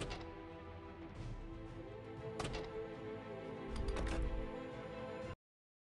you